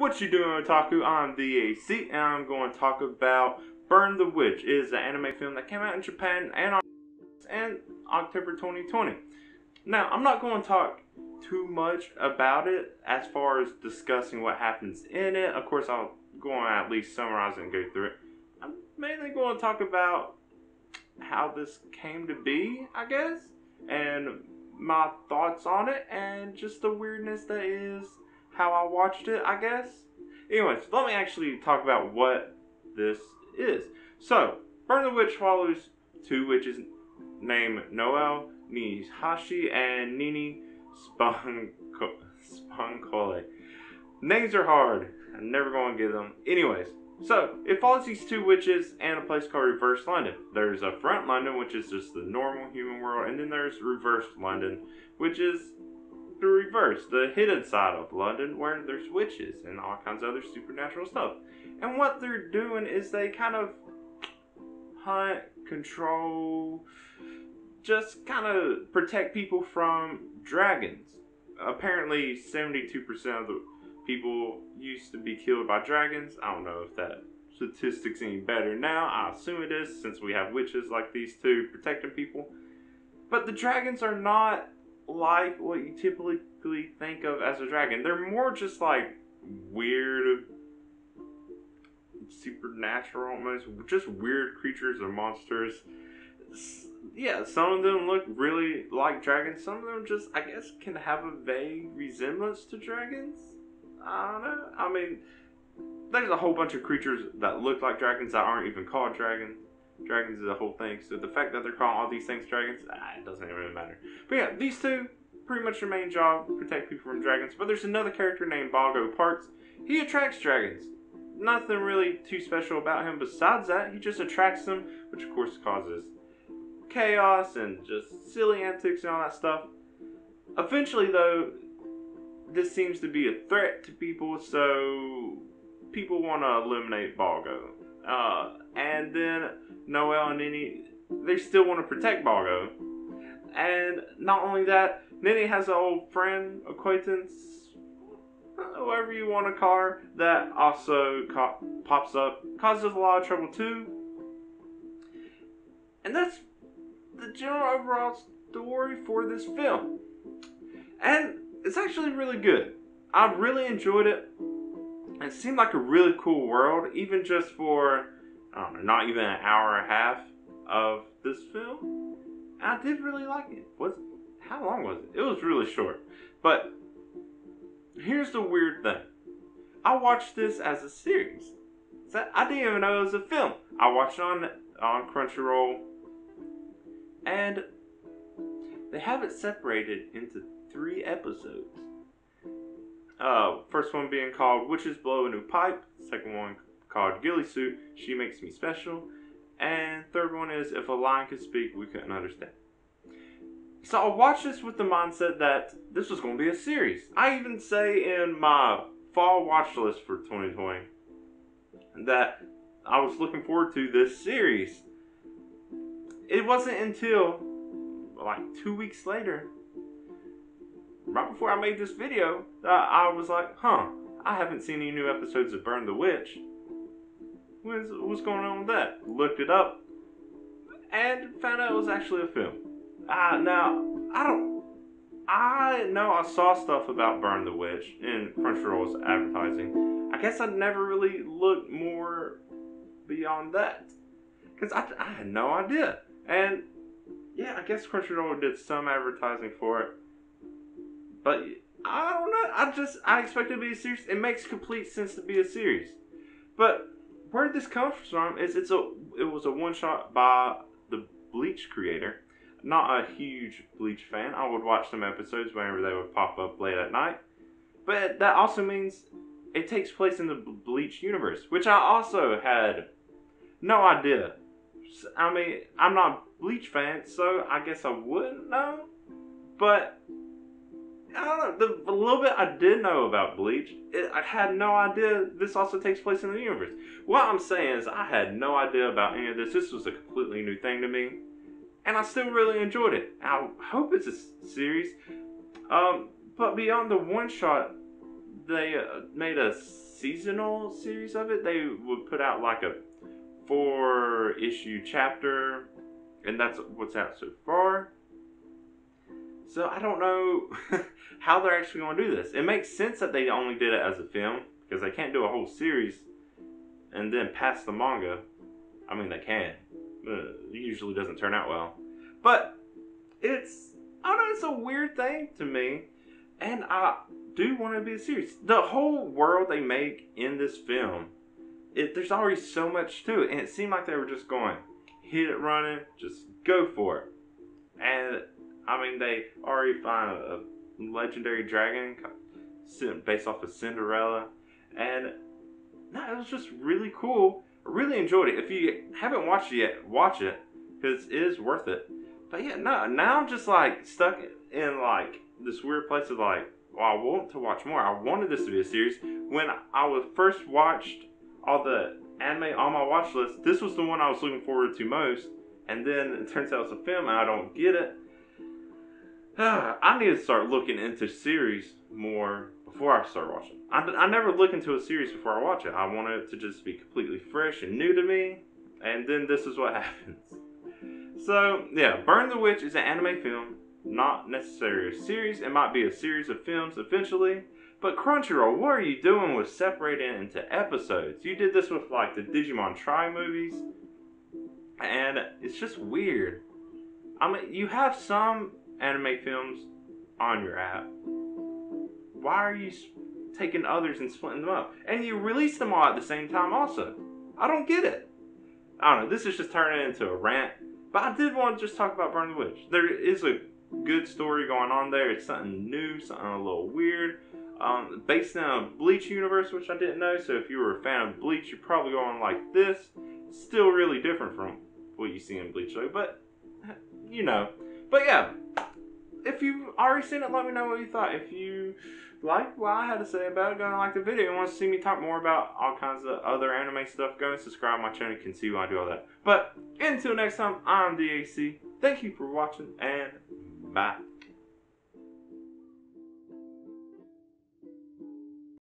What you doing, Otaku? I'm the AC, and I'm going to talk about Burn the Witch. It is an anime film that came out in Japan and on and October 2020. Now, I'm not going to talk too much about it as far as discussing what happens in it. Of course, I'll go on at least summarize and go through it. I'm mainly going to talk about how this came to be, I guess, and my thoughts on it, and just the weirdness that is how I watched it, I guess. Anyways, let me actually talk about what this is. So, Burn the Witch follows two witches named Noel Niihashi and Ninny Spunko- Names are hard. I'm never going to get them. Anyways, so it follows these two witches and a place called Reverse London. There's a front London, which is just the normal human world, and then there's Reverse London, which is the reverse, the hidden side of London, where there's witches and all kinds of other supernatural stuff. And what they're doing is they kind of hunt, control, just kind of protect people from dragons. Apparently, 72% of the people used to be killed by dragons. I don't know if that statistic's any better now. I assume it is since we have witches like these two protecting people. But the dragons are not like what you typically think of as a dragon. They're more just like weird, supernatural, almost just weird creatures or monsters. Yeah, some of them look really like dragons. Some of them just, I guess, can have a vague resemblance to dragons. I don't know. I mean, there's a whole bunch of creatures that look like dragons that aren't even called dragons. Dragons is a whole thing. So the fact that they're calling all these things dragons, ah, it doesn't really matter. But yeah, these two pretty much their main job protect people from dragons. But there's another character named Balgo Parks. He attracts dragons. Nothing really too special about him besides that. He just attracts them, which of course causes chaos and just silly antics and all that stuff. Eventually, though, this seems to be a threat to people, so people want to eliminate Balgo. Uh, and then Noel and Ninny, they still want to protect Balgo. And not only that, Ninny has an old friend, acquaintance, whoever you want to call her, that also co- pops up, causes a lot of trouble too. And that's the general overall story for this film. And it's actually really good. I really enjoyed it. It seemed like a really cool world, even just for, I don't know, not even an hour and a half of this film. I did really like it. Was how long was it? It was really short. But here's the weird thing. I watched this as a series. So I didn't even know it was a film. I watched it on on Crunchyroll, and they have it separated into three episodes. Uh, first one being called Witches Blow a New Pipe. Second one called Ghillie Suit. She Makes Me Special. And third one is If a Lion Could Speak, We Couldn't Understand. So I watched this with the mindset that this was going to be a series. I even say in my fall watch list for 2020 that I was looking forward to this series. It wasn't until like two weeks later right before I made this video, uh, I was like, huh, I haven't seen any new episodes of Burn the Witch. What's, what's going on with that? Looked it up and found out it was actually a film. Uh, now, I don't. I know I saw stuff about Burn the Witch in Crunchyroll's advertising. I guess I never really looked more beyond that. Because I, I had no idea. And yeah, I guess Crunchyroll did some advertising for it but I don't know. I just I expect it to be a series. It makes complete sense to be a series. But where this comes from is it's a it was a one shot by the Bleach creator. Not a huge Bleach fan. I would watch some episodes whenever they would pop up late at night. But that also means it takes place in the Bleach universe, which I also had no idea. I mean, I'm not a Bleach fan, so I guess I wouldn't know. But I don't know. The, little bit I did know about Bleach, it, I had no idea this also takes place in the universe. What I'm saying is, I had no idea about any of this. This was a completely new thing to me, and I still really enjoyed it. I hope it's a series. Um, but beyond the one shot, they uh, made a seasonal series of it. They would put out like a four issue chapter, and that's what's out so far. So I don't know how they're actually going to do this. It makes sense that they only did it as a film because they can't do a whole series and then pass the manga. I mean, they can. But it usually doesn't turn out well. But it's I don't know. It's a weird thing to me, and I do want to be a series. The whole world they make in this film, it, there's already so much to it, and it seemed like they were just going hit it running, just go for it. I mean, they already find a legendary dragon based off of Cinderella, and no, it was just really cool. I really enjoyed it. If you haven't watched it yet, watch it because it is worth it. But yeah, no, now I'm just like stuck in like this weird place of like, well, I want to watch more. I wanted this to be a series. When I was first watched all the anime on my watch list, this was the one I was looking forward to most. And then it turns out it's a film and I don't get it. I need to start looking into series more before I start watching. I, I never look into a series before I watch it. I want it to just be completely fresh and new to me. And then this is what happens. So, yeah, Burn the Witch is an anime film, not necessarily a series. It might be a series of films eventually. But Crunchyroll, what are you doing with separating it into episodes? You did this with like the Digimon Tri movies, and it's just weird. I mean, you have some anime films on your app. Why are you taking others and splitting them up? And you release them all at the same time, also. I don't get it. I don't know. This is just turning into a rant but I did want to just talk about Burn the Witch. There is a good story going on there. It's something new, something a little weird. Um, based in a Bleach universe, which I didn't know. So if you were a fan of Bleach, you're probably going like this. Still really different from what you see in Bleach, though. But you know. But yeah, if you've already seen it, let me know what you thought. If you like what I had to say about it, go and like the video. And want to see me talk more about all kinds of other anime stuff, go and subscribe to my channel. You can see why I do all that. But until next time, I'm the AC. Thank you for watching and bye.